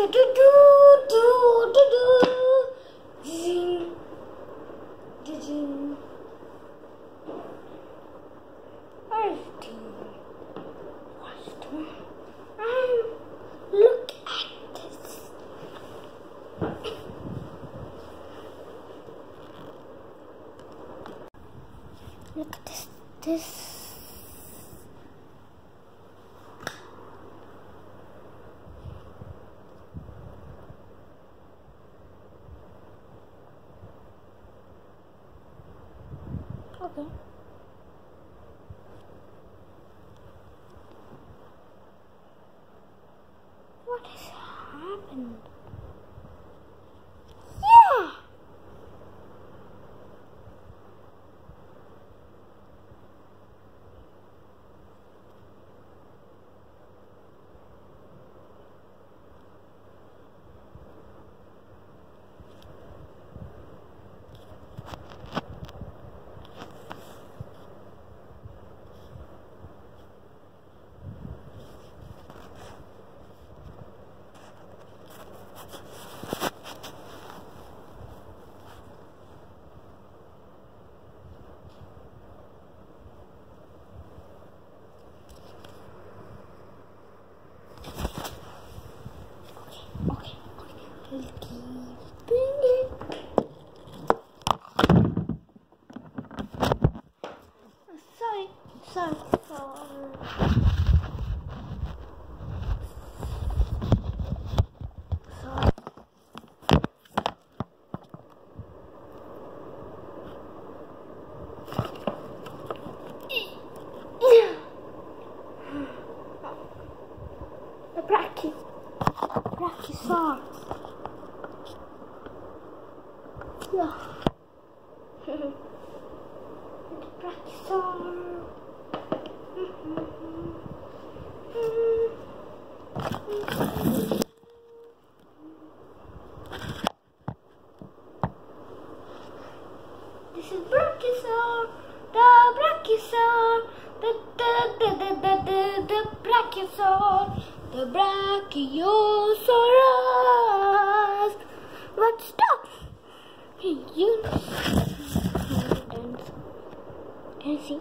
Do do do do do do. Zing. Zing. Everything. Watch them. Um, look at this. Look at this. This. Okay. What has happened? The Brachiosaurus. This is Brachiosaur, the Brachiosaur, the the the the the the, the Brachiosaur, the Brachiosaurus. But stop! Hey, you. You see?